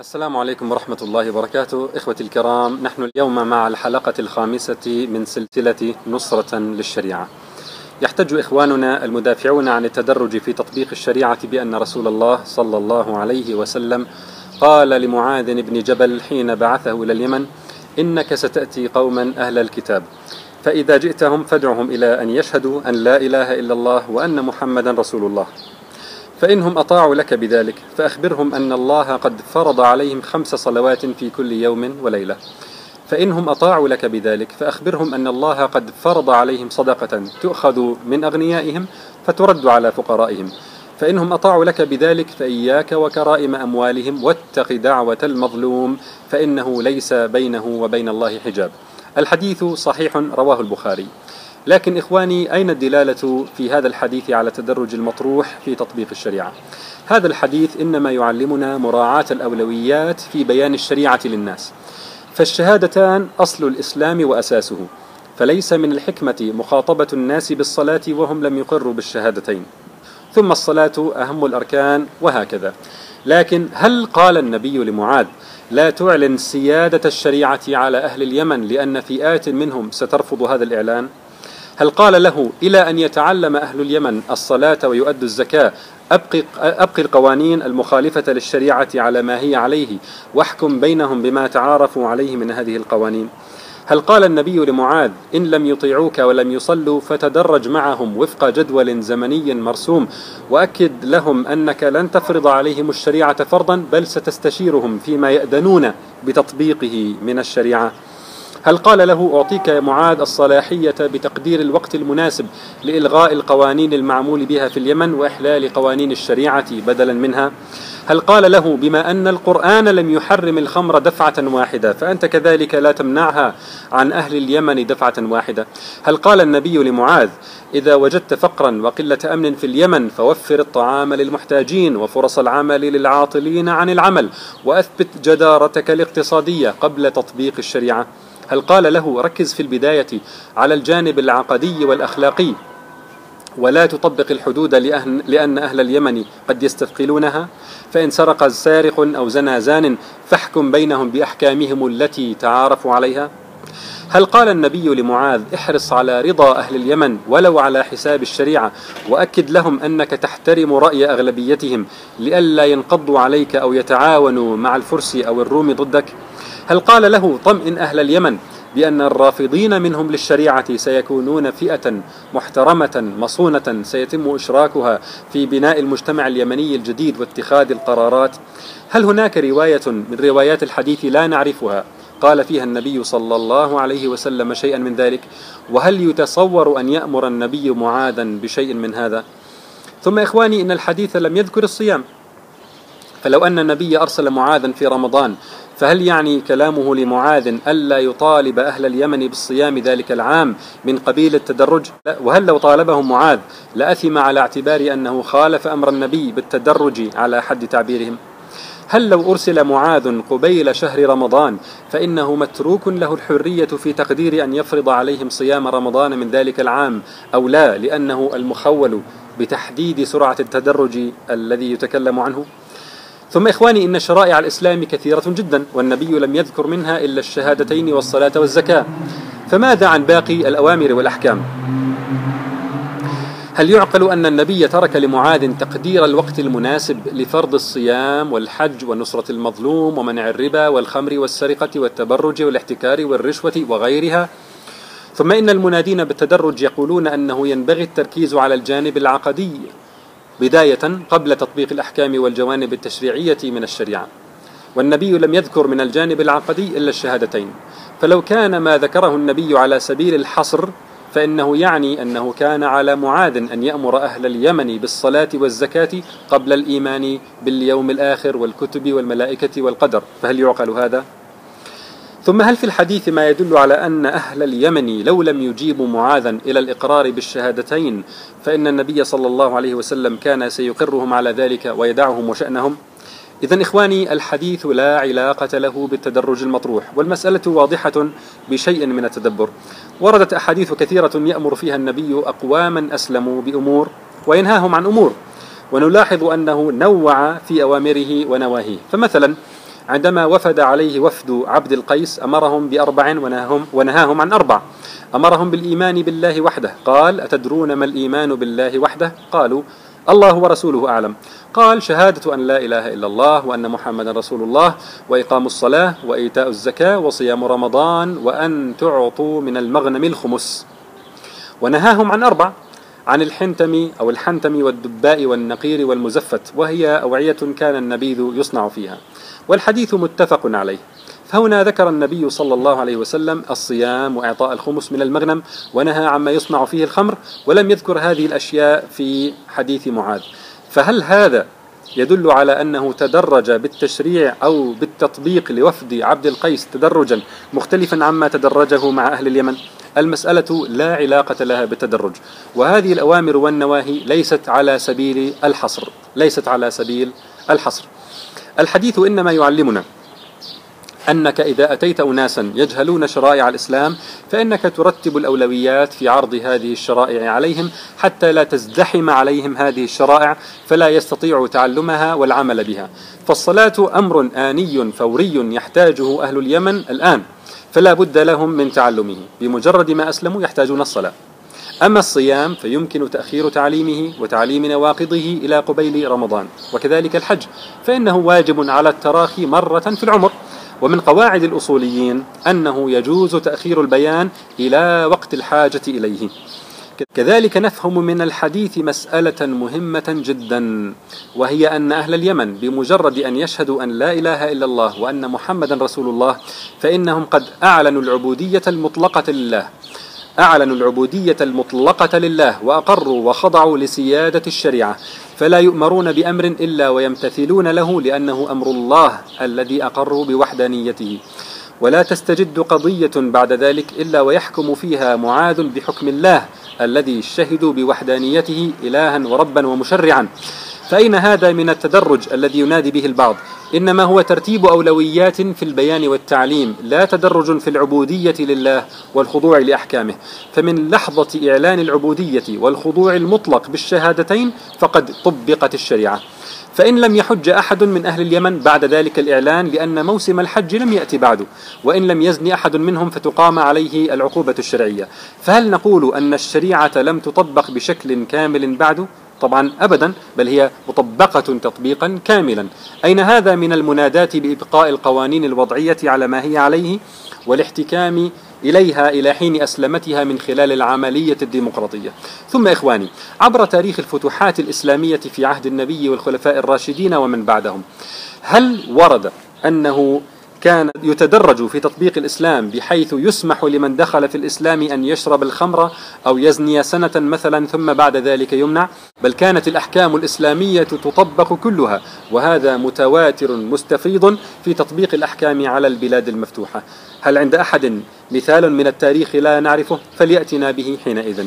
السلام عليكم ورحمة الله وبركاته. إخوتي الكرام نحن اليوم مع الحلقة الخامسة من سلسلة نصرة للشريعة. يحتج إخواننا المدافعون عن التدرج في تطبيق الشريعة بأن رسول الله صلى الله عليه وسلم قال لمعاذ بن جبل حين بعثه إلى اليمن إنك ستأتي قوما أهل الكتاب. فإذا جئتهم فادعهم إلى أن يشهدوا أن لا إله إلا الله وأن محمدا رسول الله. فإنهم أطاعوا لك بذلك فأخبرهم أن الله قد فرض عليهم خمس صلوات في كل يوم وليلة. فإنهم أطاعوا لك بذلك فأخبرهم أن الله قد فرض عليهم صدقة تؤخذ من أغنيائهم فترد على فقرائهم. فإنهم أطاعوا لك بذلك فإياك وكرائم أموالهم واتق دعوة المظلوم فإنه ليس بينه وبين الله حجاب. الحديث صحيح رواه البخاري. لكن إخواني أين الدلالة في هذا الحديث على التدرج المطروح في تطبيق الشريعة؟ هذا الحديث إنما يعلمنا مراعاة الأولويات في بيان الشريعة للناس فالشهادتان أصل الإسلام وأساسه فليس من الحكمة مخاطبة الناس بالصلاة وهم لم يقروا بالشهادتين. ثم الصلاة أهم الأركان وهكذا. لكن هل قال النبي لمعاذ لا تعلن سيادة الشريعة على أهل اليمن لأن فئات منهم سترفض هذا الإعلان؟ هل قال له إلى أن يتعلم أهل اليمن الصلاة ويؤدوا الزكاة أبقي, أبقي القوانين المخالفة للشريعة على ما هي عليه واحكم بينهم بما تعارفوا عليه من هذه القوانين؟ هل قال النبي لمعاذ إن لم يطيعوك ولم يصلوا فتدرج معهم وفق جدول زمني مرسوم وأكد لهم أنك لن تفرض عليهم الشريعة فرضا بل ستستشيرهم فيما يأذنون بتطبيقه من الشريعة. هل قال له أعطيك يا معاذ الصلاحية بتقدير الوقت المناسب لإلغاء القوانين المعمول بها في اليمن وإحلال قوانين الشريعة بدلا منها؟ هل قال له بما أن القرآن لم يحرم الخمر دفعة واحدة فأنت كذلك لا تمنعها عن أهل اليمن دفعة واحدة؟ هل قال النبي لمعاذ إذا وجدت فقرا وقلة أمن في اليمن فوفر الطعام للمحتاجين وفرص العمل للعاطلين عن العمل وأثبت جدارتك الاقتصادية قبل تطبيق الشريعة؟ هل قال له ركز في البداية على الجانب العقدي والأخلاقي؟ ولا تطبق الحدود لأن أهل اليمن قد يستثقلونها؟ فإن سرق سارق أو زنى زان فاحكم بينهم بأحكامهم التي تعارفوا عليها. هل قال النبي لمعاذ احرص على رضا أهل اليمن ولو على حساب الشريعة وأكد لهم أنك تحترم رأي أغلبيتهم لئلا ينقضوا عليك أو يتعاونوا مع الفرس أو الروم ضدك؟ هل قال له طمئن أهل اليمن بأن الرافضين منهم للشريعة سيكونون فئة محترمة مصونة سيتم إشراكها في بناء المجتمع اليمني الجديد واتخاذ القرارات؟ هل هناك رواية من روايات الحديث لا نعرفها؟ قال فيها النبي صلى الله عليه وسلم شيئا من ذلك. وهل يتصور أن يأمر النبي معاذا بشيء من هذا؟ ثم إخواني إن الحديث لم يذكر الصيام. فلو أن النبي أرسل معاذا في رمضان فهل يعني كلامه لمعاذ ألا يطالب أهل اليمن بالصيام ذلك العام من قبيل التدرج؟ وهل لو طالبهم معاذ لأثم على اعتبار أنه خالف أمر النبي بالتدرج على حد تعبيرهم؟ هل لو أرسل معاذ قبيل شهر رمضان فإنه متروك له الحرية في تقدير أن يفرض عليهم صيام رمضان من ذلك العام أو لا لأنه المخول بتحديد سرعة التدرج الذي يتكلم عنه؟ ثم إخواني إن شرائع الإسلام كثيرة جدا والنبي لم يذكر منها إلا الشهادتين والصلاة والزكاة. فماذا عن باقي الأوامر والأحكام؟ هل يعقل أن النبي ترك لمعاذ تقدير الوقت المناسب لفرض الصيام والحج ونصرة المظلوم ومنع الربا والخمر والسرقة والتبرج والاحتكار والرشوة وغيرها؟ ثم إن المنادين بالتدرج يقولون أنه ينبغي التركيز على الجانب العقدي. بداية قبل تطبيق الأحكام والجوانب التشريعية من الشريعة. والنبي لم يذكر من الجانب العقدي إلا الشهادتين. فلو كان ما ذكره النبي على سبيل الحصر فإنه يعني أنه كان على معاذ أن يأمر أهل اليمن بالصلاة والزكاة قبل الإيمان باليوم الآخر والكتب والملائكة والقدر. فهل يعقل هذا؟ ثم هل في الحديث ما يدل على أن أهل اليمن لو لم يجيبوا معاذا إلى الإقرار بالشهادتين فإن النبي صلى الله عليه وسلم كان سيقرهم على ذلك ويدعهم وشأنهم؟ إذا إخواني الحديث لا علاقة له بالتدرج المطروح والمسألة واضحة بشيء من التدبر. وردت أحاديث كثيرة يأمر فيها النبي أقواما أسلموا بأمور وينهاهم عن أمور ونلاحظ أنه نوع في أوامره ونواهيه. فمثلا عندما وفد عليه وفد عبد القيس أمرهم بأربع ونهاهم, ونهاهم عن أربع. أمرهم بالإيمان بالله وحده. قال أتدرون ما الإيمان بالله وحده؟ قالوا الله ورسوله أعلم. قال شهادة أن لا إله إلا الله وأن محمدا رسول الله وإقام الصلاة وإيتاء الزكاة وصيام رمضان وأن تعطوا من المغنم الخمس. ونهاهم عن أربع. عن الحنتم أو الحنتم والدباء والنقير والمزفت وهي أوعية كان النبيذ يصنع فيها. والحديث متفق عليه. فهنا ذكر النبي صلى الله عليه وسلم الصيام وإعطاء الخمس من المغنم ونهى عما يصنع فيه الخمر ولم يذكر هذه الأشياء في حديث معاذ. فهل هذا يدل على أنه تدرج بالتشريع أو بالتطبيق لوفد عبد القيس تدرجا مختلفا عما تدرجه مع أهل اليمن. المسألة لا علاقة لها بالتدرج. وهذه الأوامر والنواهي ليست على سبيل الحصر. ليست على سبيل الحصر. الحديث إنما يعلمنا أنك إذا أتيت أناسا يجهلون شرائع الإسلام فإنك ترتب الأولويات في عرض هذه الشرائع عليهم حتى لا تزدحم عليهم هذه الشرائع فلا يستطيعوا تعلمها والعمل بها. فالصلاة أمر آني فوري يحتاجه أهل اليمن الآن فلا بد لهم من تعلمه. بمجرد ما أسلموا يحتاجون الصلاة. أما الصيام فيمكن تأخير تعليمه وتعليم نواقضه إلى قبيل رمضان وكذلك الحج فإنه واجب على التراخي مرة في العمر. ومن قواعد الأصوليين أنه يجوز تأخير البيان إلى وقت الحاجة إليه. كذلك نفهم من الحديث مسألة مهمة جدا وهي أن أهل اليمن بمجرد أن يشهدوا أن لا إله إلا الله وأن محمدا رسول الله فإنهم قد أعلنوا العبودية المطلقة لله. أعلنوا العبودية المطلقة لله وأقروا وخضعوا لسيادة الشريعة. فلا يؤمرون بأمر إلا ويمتثلون له لأنه أمر الله الذي أقروا بوحدانيته. ولا تستجد قضية بعد ذلك إلا ويحكم فيها معاذ بحكم الله. الذي شهدوا بوحدانيته إلها وربا ومشرعا. فأين هذا من التدرج الذي ينادي به البعض؟ إنما هو ترتيب أولويات في البيان والتعليم لا تدرج في العبودية لله والخضوع لأحكامه. فمن لحظة إعلان العبودية والخضوع المطلق بالشهادتين فقد طبقت الشريعة. فإن لم يحج أحد من أهل اليمن بعد ذلك الإعلان لأن موسم الحج لم يأتي بعد وإن لم يزن أحد منهم فتقام عليه العقوبة الشرعية. فهل نقول أن الشريعة لم تطبق بشكل كامل بعد؟ طبعا ابدا بل هي مطبقة تطبيقا كاملا. أين هذا من المنادات بإبقاء القوانين الوضعية على ما هي عليه؟ والاحتكام إليها إلى حين أسلمتها من خلال العملية الديمقراطية. ثم إخواني عبر تاريخ الفتوحات الإسلامية في عهد النبي والخلفاء الراشدين ومن بعدهم هل ورد أنه كان يتدرج في تطبيق الإسلام بحيث يسمح لمن دخل في الإسلام أن يشرب الخمر أو يزني سنة مثلا ثم بعد ذلك يمنع بل كانت الأحكام الإسلامية تطبق كلها وهذا متواتر مستفيض في تطبيق الأحكام على البلاد المفتوحة. هل عند أحد مثال من التاريخ لا نعرفه؟ فليأتنا به حينئذ.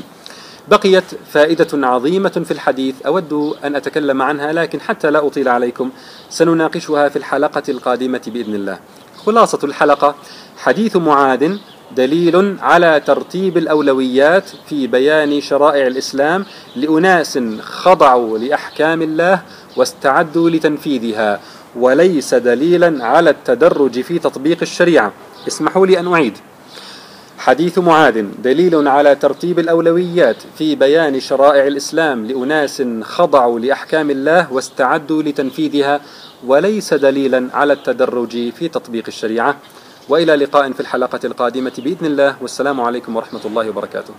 بقيت فائدة عظيمة في الحديث أود أن أتكلم عنها لكن حتى لا أطيل عليكم سنناقشها في الحلقة القادمة بإذن الله. خلاصة الحلقة. حديث معاذ دليل على ترتيب الأولويات في بيان شرائع الإسلام لأناس خضعوا لأحكام الله واستعدوا لتنفيذها وليس دليلا على التدرج في تطبيق الشريعة. اسمحوا لي أن أعيد. حديث معاذ دليل على ترتيب الأولويات في بيان شرائع الإسلام لأناس خضعوا لأحكام الله واستعدوا لتنفيذها وليس دليلا على التدرج في تطبيق الشريعة. وإلى لقاء في الحلقة القادمة بإذن الله والسلام عليكم ورحمة الله وبركاته.